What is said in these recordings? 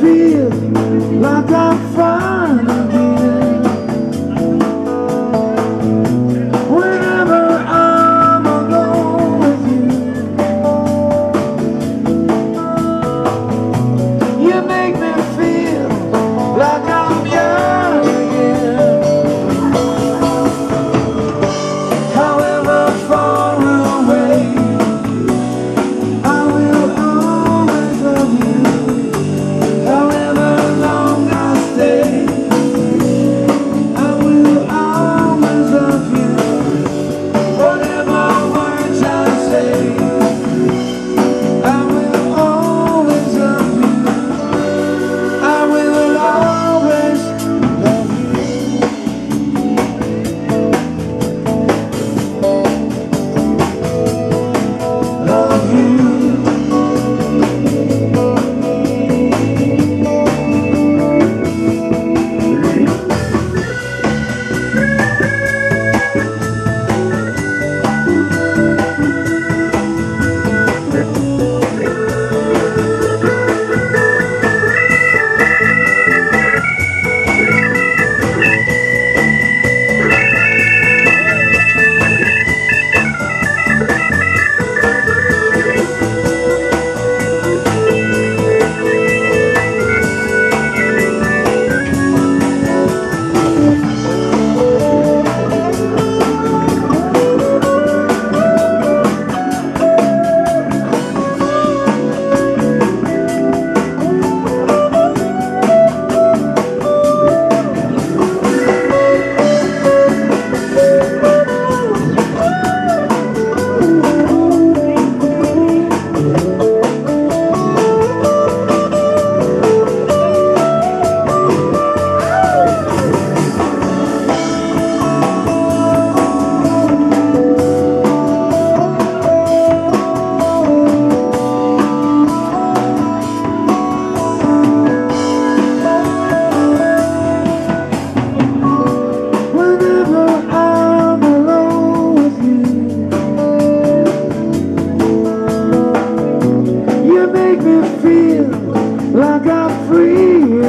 feel like I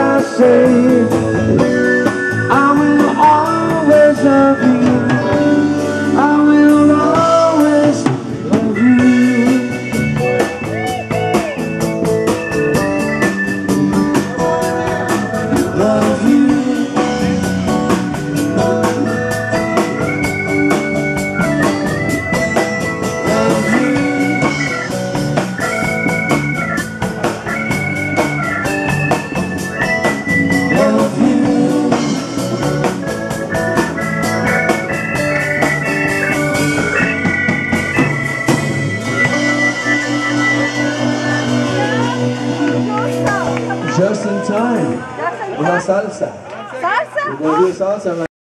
I say. Just in time. Ya Una está. salsa. ¿Salsa? We're gonna do salsa.